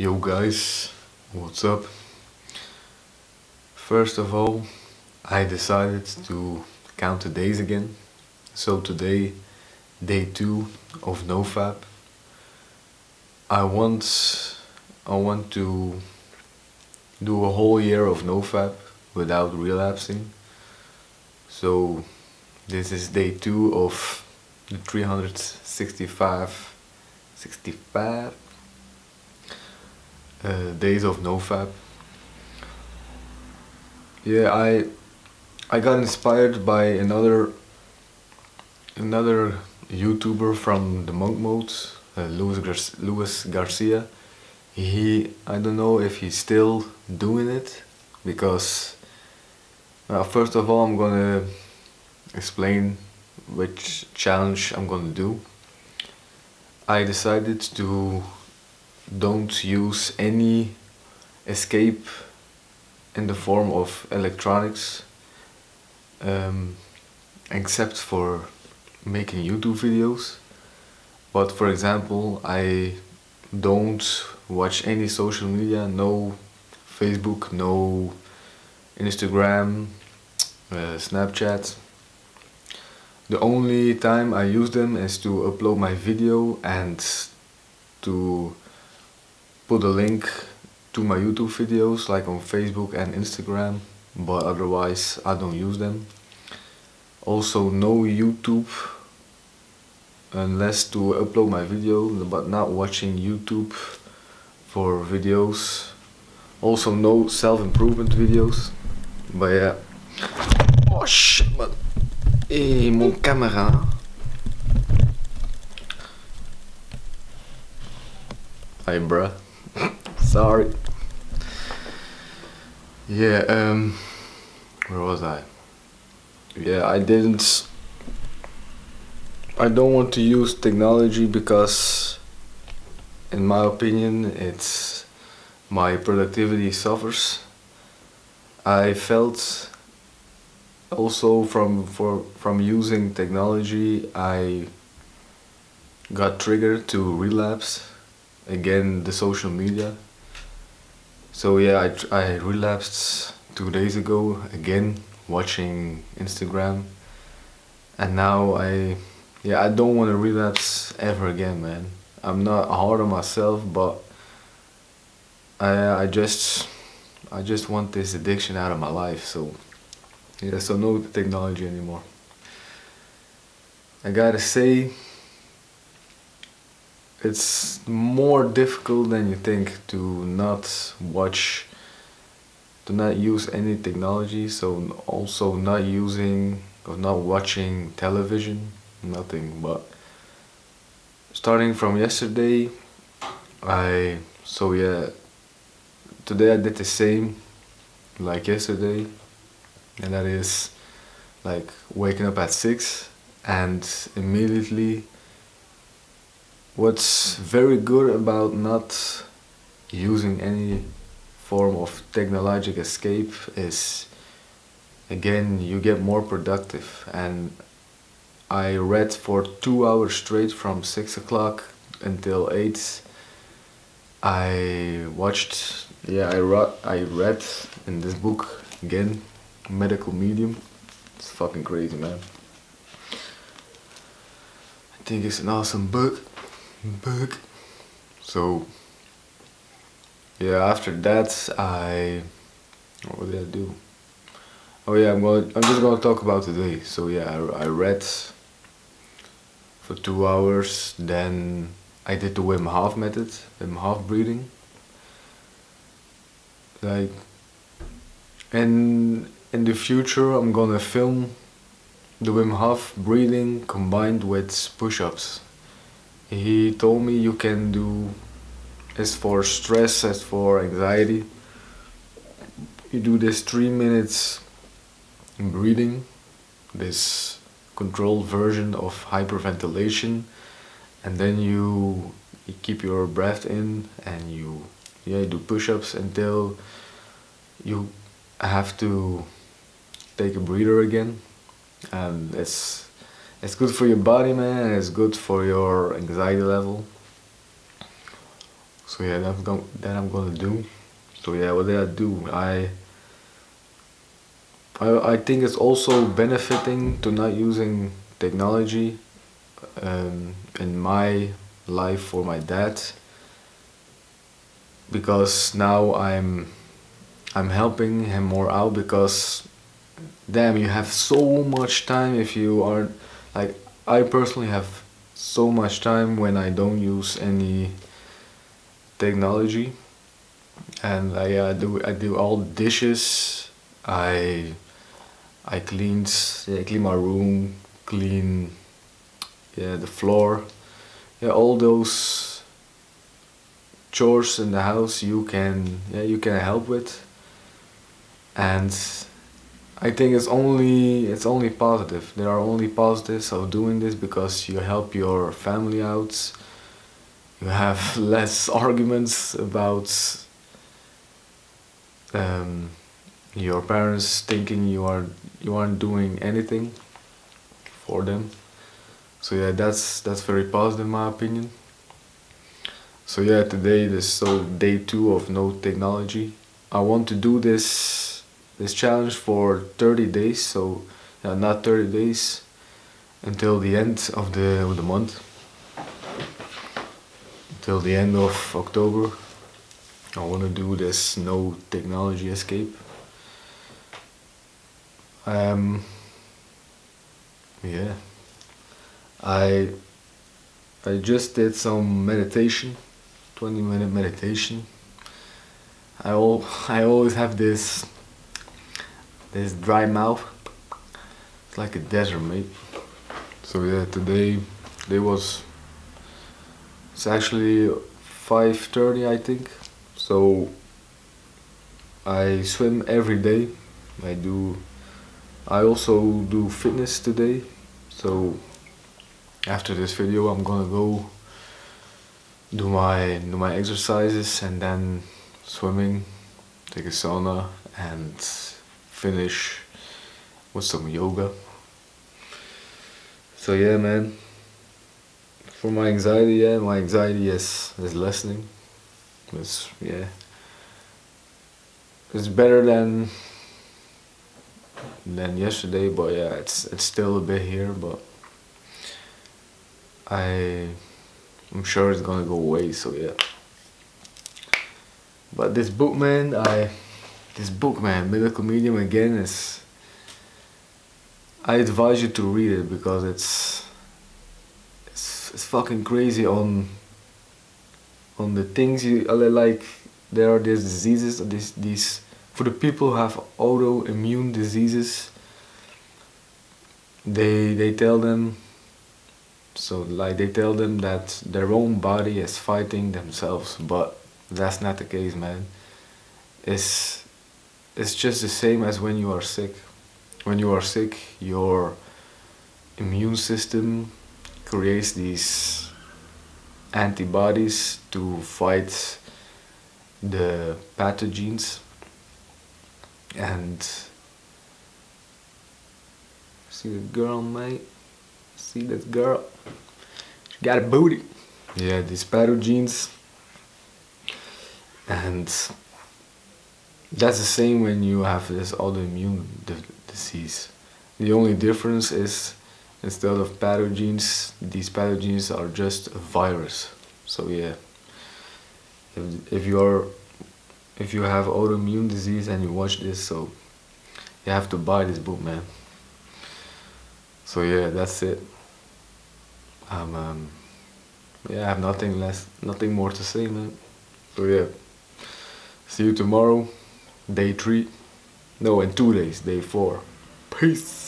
Yo guys, what's up? First of all, I decided to count the days again. So today, day two of NoFap. I want, I want to do a whole year of NoFap without relapsing. So this is day two of the 365, 65 uh, days of NoFap. Yeah, I I got inspired by another another YouTuber from the monk modes, uh, Luis, Gar- Luis Garcia. He I don't know if he's still doing it because uh, first of all I'm gonna explain which challenge I'm gonna do. I decided to don't use any escape in the form of electronics um, except for making YouTube videos. But for example, I don't watch any social media, no Facebook, no Instagram, uh, Snapchat. The only time I use them is to upload my video and to put a link to my YouTube videos like on Facebook and Instagram but otherwise I don't use them. Also no YouTube unless to upload my video but not watching YouTube for videos. Also no self-improvement videos but yeah. Oh shit man et eh, mon caméra Hi bruh Sorry. Yeah, um, where was I? Yeah, I didn't. I don't want to use technology because, in my opinion, it's my productivity suffers. I felt also from for from using technology, I got triggered to relapse again the social media so yeah, I, I relapsed two days ago again watching Instagram. And now I yeah I don't want to relapse ever again man. I'm not hard on myself but I I just I just want this addiction out of my life so yeah so no technology anymore. I gotta say it's more difficult than you think to not watch to not use any technology so also not using or not watching television nothing. But starting from yesterday I so yeah today I did the same like yesterday and that is like waking up at 6 and immediately What's very good about not using any form of technologic escape is again you get more productive. And I read for two hours straight from six o'clock until eight. I watched yeah I, I read in this book again medical medium. It's fucking crazy man. I think it's an awesome book book. So yeah, after that I what did I do? Oh yeah, I'm going. I'm just gonna talk about today. So yeah, I, I read for two hours. Then I did the Wim Hof method, Wim Hof breathing. Like, and in the future, I'm gonna film the Wim Hof breathing combined with push-ups he told me you can do as for stress as for anxiety you do this three minutes breathing this controlled version of hyperventilation and then you, you keep your breath in and you yeah you do push-ups until you have to take a breather again. And it's it's good for your body man it's good for your anxiety level. So yeah that's going that I'm gonna do. So yeah what did I do? I I, I think it's also benefiting to not using technology um, in my life for my dad because now I'm I'm helping him more out because damn you have so much time if you are like I personally have so much time when I don't use any technology. And I uh, do I do all dishes. I I cleaned yeah, clean my room clean yeah the floor. Yeah all those chores in the house you can yeah you can help with. And I think it's only it's only positive. There are only positives of doing this because you help your family out. You have less arguments about um, your parents thinking you are you aren't doing anything for them. So yeah, that's that's very positive in my opinion. So yeah, today is so day two of no technology. I want to do this this challenge for 30 days so yeah, not 30 days until the end of the, of the month. Until the end of October. I want to do this no technology escape. Um, yeah. I I just did some meditation 20 minute meditation. I, all, I always have this this dry mouth. It's like a desert, mate. So yeah, today, today was. It's actually 5:30, I think. So I swim every day. I do. I also do fitness today. So after this video, I'm gonna go do my do my exercises and then swimming, take a sauna and finish with some yoga. So yeah, man. For my anxiety, yeah, my anxiety is is lessening. It's yeah. It's better than than yesterday, but yeah, it's it's still a bit here, but I I'm sure it's gonna go away. So yeah. But this book, man, I this book, man, Medical Medium, again, is. I advise you to read it because it's. It's, it's fucking crazy on. On the things you uh, like. There are these diseases, these these for the people who have autoimmune diseases. They they tell them. So like they tell them that their own body is fighting themselves, but that's not the case, man. It's it's just the same as when you are sick. When you are sick, your immune system creates these antibodies to fight the pathogens. And see the girl mate? See that girl? She got a booty. Yeah. These pathogens. And that's the same when you have this autoimmune disease. The only difference is instead of pathogens, these pathogens are just a virus. So yeah, if, if you are, if you have autoimmune disease and you watch this, so you have to buy this book, man. So yeah, that's it. Um, um, yeah, I have nothing less, nothing more to say, man. So yeah, see you tomorrow day three. No, in two days, day four. Peace.